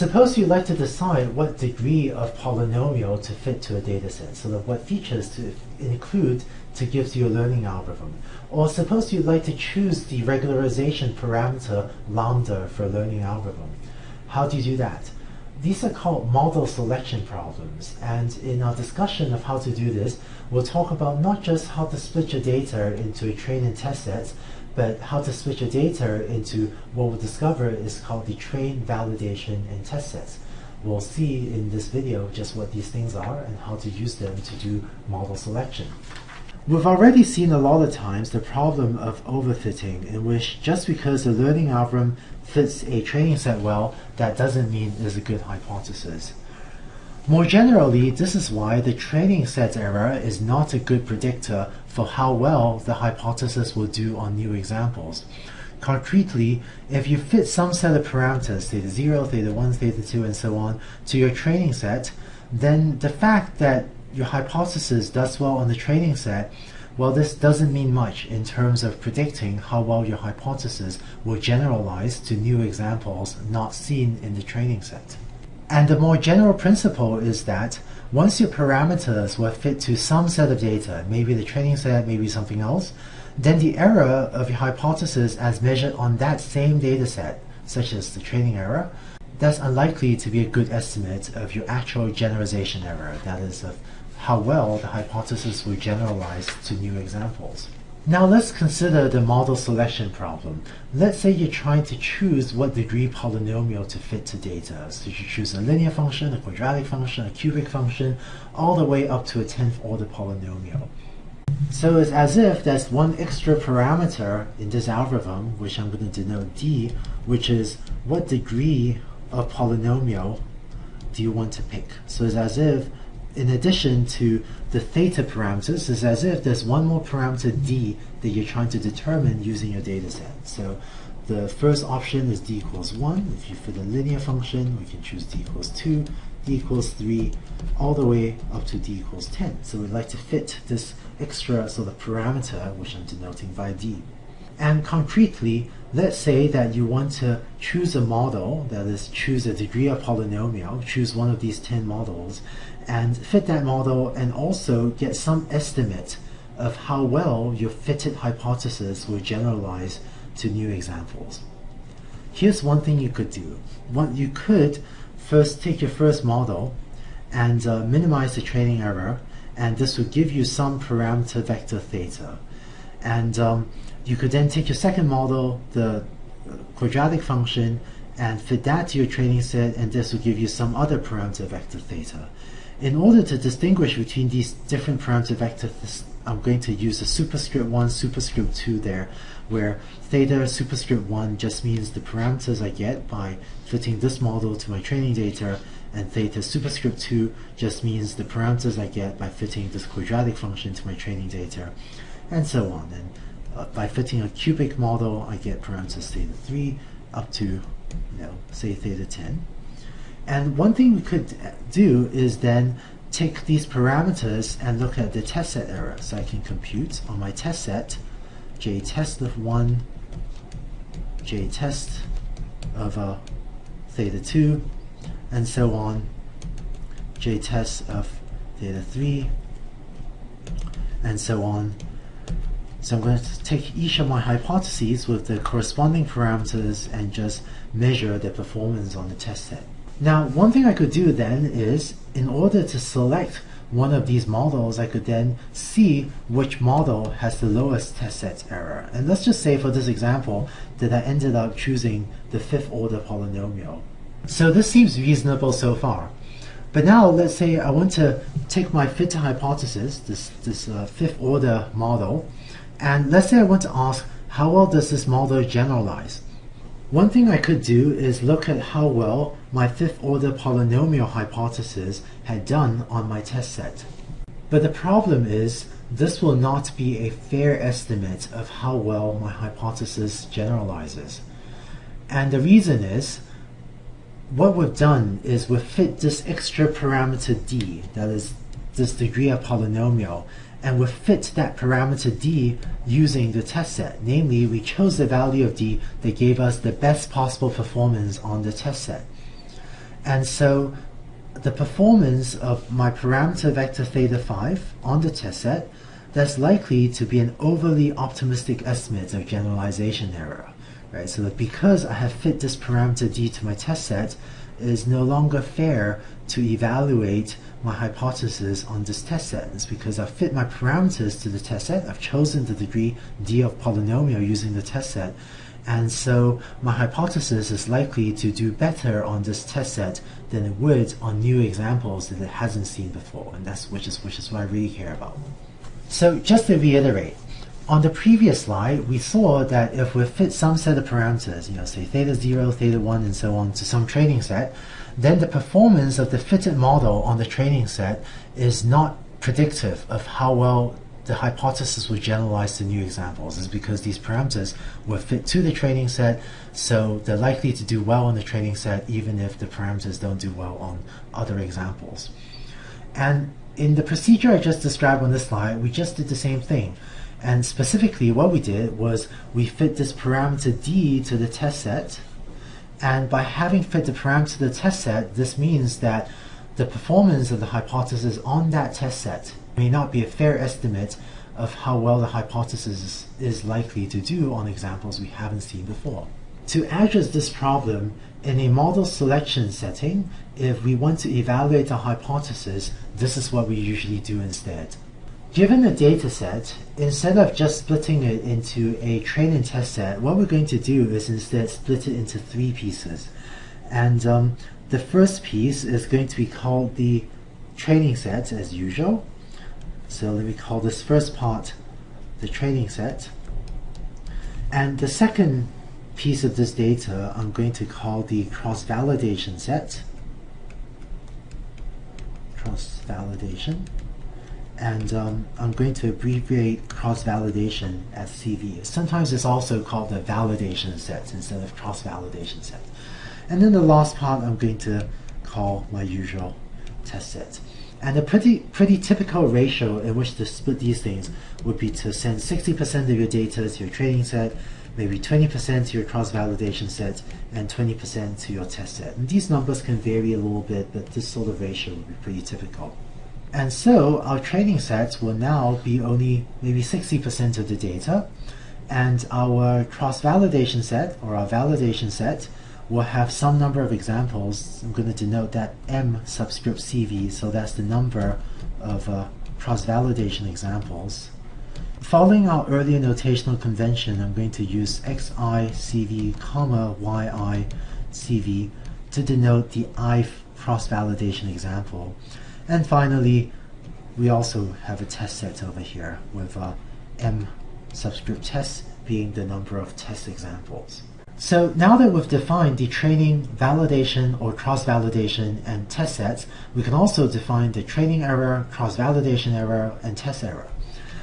Suppose you'd like to decide what degree of polynomial to fit to a dataset, so that what features to include to give you a learning algorithm. Or suppose you'd like to choose the regularization parameter lambda for a learning algorithm. How do you do that? These are called model selection problems, and in our discussion of how to do this, we'll talk about not just how to split your data into a train and test sets, but how to split your data into what we'll discover is called the train, validation, and test sets. We'll see in this video just what these things are and how to use them to do model selection. We've already seen a lot of times the problem of overfitting in which just because the learning algorithm fits a training set well, that doesn't mean it's a good hypothesis. More generally, this is why the training set error is not a good predictor for how well the hypothesis will do on new examples. Concretely, if you fit some set of parameters, theta 0, theta 1, theta 2, and so on, to your training set, then the fact that your hypothesis does well on the training set, well, this doesn't mean much in terms of predicting how well your hypothesis will generalize to new examples not seen in the training set. And the more general principle is that once your parameters were fit to some set of data, maybe the training set, maybe something else, then the error of your hypothesis as measured on that same data set, such as the training error, that's unlikely to be a good estimate of your actual generalization error, that is, of how well the hypothesis will generalize to new examples. Now let's consider the model selection problem. Let's say you're trying to choose what degree polynomial to fit to data. So you choose a linear function, a quadratic function, a cubic function, all the way up to a 10th order polynomial. So it's as if there's one extra parameter in this algorithm, which I'm going to denote d, which is what degree of polynomial do you want to pick. So it's as if in addition to the theta parameters, it's as if there's one more parameter d that you're trying to determine using your data set. So the first option is d equals 1. If you fit a linear function, we can choose d equals 2, d equals 3, all the way up to d equals 10. So we'd like to fit this extra sort of parameter, which I'm denoting by d. And concretely, let's say that you want to choose a model, that is, choose a degree of polynomial, choose one of these 10 models, and fit that model and also get some estimate of how well your fitted hypothesis will generalize to new examples. Here's one thing you could do. One, you could first take your first model and uh, minimize the training error, and this will give you some parameter vector theta. And um, you could then take your second model, the quadratic function, and fit that to your training set, and this will give you some other parameter vector theta. In order to distinguish between these different parameter vectors, I'm going to use a superscript 1, superscript 2 there, where theta superscript 1 just means the parameters I get by fitting this model to my training data, and theta superscript 2 just means the parameters I get by fitting this quadratic function to my training data, and so on. And uh, by fitting a cubic model, I get parameters theta 3 up to, you know, say theta 10. And one thing we could do is then take these parameters and look at the test set error. So I can compute on my test set j test of 1, j test of uh, theta 2, and so on, j test of theta 3, and so on. So I'm going to take each of my hypotheses with the corresponding parameters and just measure their performance on the test set. Now, one thing I could do then is, in order to select one of these models, I could then see which model has the lowest test set error. And let's just say for this example that I ended up choosing the fifth order polynomial. So this seems reasonable so far. But now let's say I want to take my fit hypothesis, this, this uh, fifth order model, and let's say I want to ask how well does this model generalize? One thing I could do is look at how well my fifth order polynomial hypothesis had done on my test set. But the problem is, this will not be a fair estimate of how well my hypothesis generalizes. And the reason is, what we've done is we've fit this extra parameter d, that is this degree of polynomial, and we fit that parameter d using the test set. Namely, we chose the value of d that gave us the best possible performance on the test set. And so the performance of my parameter vector theta 5 on the test set, that's likely to be an overly optimistic estimate of generalization error. Right? So that because I have fit this parameter d to my test set, it is no longer fair to evaluate my hypothesis on this test set. Because I've fit my parameters to the test set, I've chosen the degree d of polynomial using the test set, and so my hypothesis is likely to do better on this test set than it would on new examples that it hasn't seen before, and that's which is which is what I really care about. So just to reiterate, on the previous slide, we saw that if we fit some set of parameters, you know, say theta 0, theta 1, and so on, to some training set, then the performance of the fitted model on the training set is not predictive of how well the hypothesis will generalize to new examples is because these parameters were fit to the training set, so they're likely to do well on the training set even if the parameters don't do well on other examples. And in the procedure I just described on this slide, we just did the same thing. And specifically what we did was we fit this parameter d to the test set, and by having fit the parameter to the test set, this means that the performance of the hypothesis on that test set may not be a fair estimate of how well the hypothesis is likely to do on examples we haven't seen before. To address this problem in a model selection setting, if we want to evaluate a hypothesis, this is what we usually do instead. Given a data set, instead of just splitting it into a train and test set, what we're going to do is instead split it into three pieces. And um, the first piece is going to be called the training set as usual. So let me call this first part the training set. And the second piece of this data I'm going to call the cross-validation set. Cross-validation. And um, I'm going to abbreviate cross-validation as CV. Sometimes it's also called the validation set instead of cross-validation set. And then the last part I'm going to call my usual test set. And a pretty pretty typical ratio in which to split these things would be to send 60% of your data to your training set, maybe 20% to your cross-validation set, and 20% to your test set. And these numbers can vary a little bit, but this sort of ratio would be pretty typical. And so our training sets will now be only maybe 60% of the data, and our cross-validation set, or our validation set, we'll have some number of examples. I'm going to denote that M subscript CV, so that's the number of uh, cross-validation examples. Following our earlier notational convention, I'm going to use xi CV, comma yi CV to denote the i cross-validation example. And finally, we also have a test set over here with uh, M subscript test being the number of test examples. So now that we've defined the training, validation, or cross-validation and test sets, we can also define the training error, cross-validation error, and test error.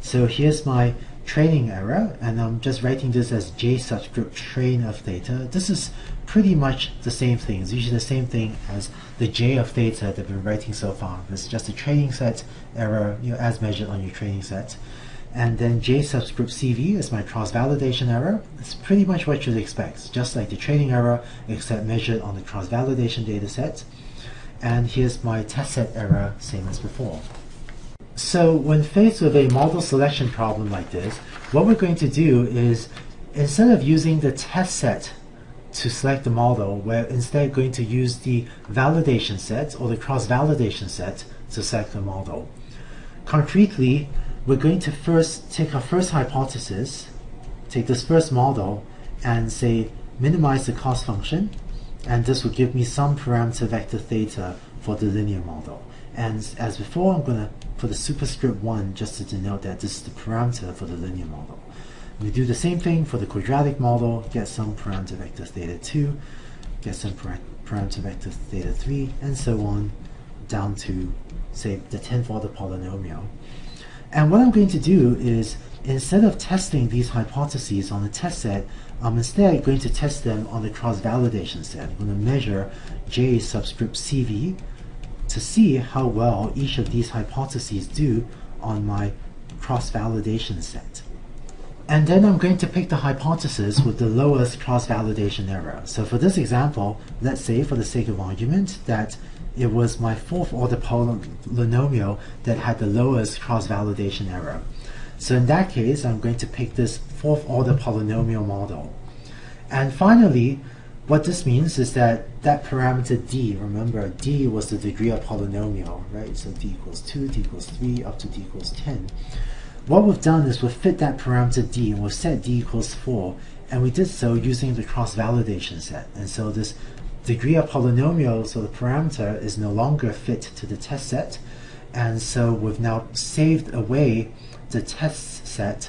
So here's my training error, and I'm just writing this as J subscript train of theta. This is pretty much the same thing. It's usually the same thing as the J of theta that been writing so far. It's just a training set error you know, as measured on your training set. And then J subscript CV is my cross-validation error. It's pretty much what you'd expect, just like the training error, except measured on the cross-validation data set. And here's my test set error, same as before. So when faced with a model selection problem like this, what we're going to do is, instead of using the test set to select the model, we're instead going to use the validation set or the cross-validation set to select the model. Concretely, we're going to first take our first hypothesis, take this first model, and say minimize the cost function, and this will give me some parameter vector theta for the linear model. And as before, I'm going to put a superscript 1 just to denote that this is the parameter for the linear model. We do the same thing for the quadratic model, get some parameter vector theta 2, get some parameter vector theta 3, and so on down to, say, the 10th order polynomial. And what I'm going to do is, instead of testing these hypotheses on the test set, I'm instead going to test them on the cross-validation set. I'm going to measure J subscript CV to see how well each of these hypotheses do on my cross-validation set. And then I'm going to pick the hypothesis with the lowest cross-validation error. So for this example, let's say for the sake of argument that it was my fourth order polynomial that had the lowest cross-validation error. So in that case, I'm going to pick this fourth order polynomial model. And finally, what this means is that that parameter d, remember d was the degree of polynomial, right? So d equals 2, d equals 3, up to d equals 10. What we've done is we've fit that parameter d and we've set d equals 4 and we did so using the cross-validation set. And so this degree of polynomial, so the parameter is no longer fit to the test set and so we've now saved away the test set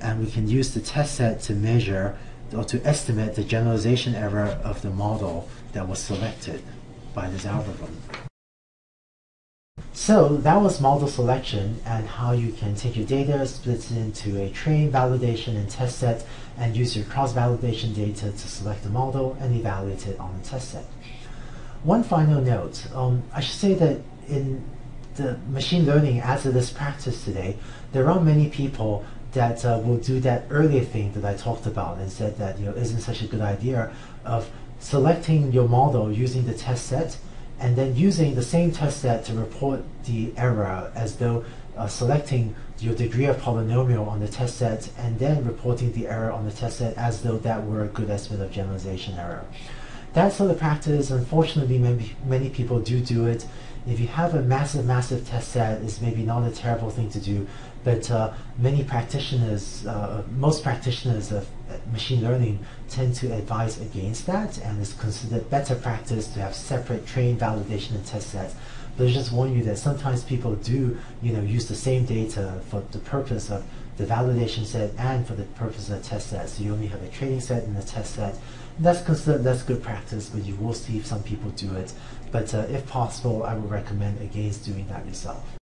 and we can use the test set to measure or to estimate the generalization error of the model that was selected by this algorithm. So that was model selection and how you can take your data, split it into a train, validation, and test set, and use your cross-validation data to select the model and evaluate it on the test set. One final note, um, I should say that in the machine learning as it is practiced today, there are many people that uh, will do that earlier thing that I talked about and said that you know isn't such a good idea of selecting your model using the test set and then using the same test set to report the error as though uh, selecting your degree of polynomial on the test set and then reporting the error on the test set as though that were a good estimate of generalization error. That sort of practice, unfortunately, many, many people do do it. If you have a massive, massive test set, it's maybe not a terrible thing to do, but uh, many practitioners, uh, most practitioners of machine learning tend to advise against that, and it's considered better practice to have separate train validation and test sets. But I just warn you that sometimes people do, you know, use the same data for the purpose of the validation set and for the purpose of the test set. So you only have a training set and a test set. That's considered that's good practice, but you will see some people do it. But uh, if possible, I would recommend against doing that yourself.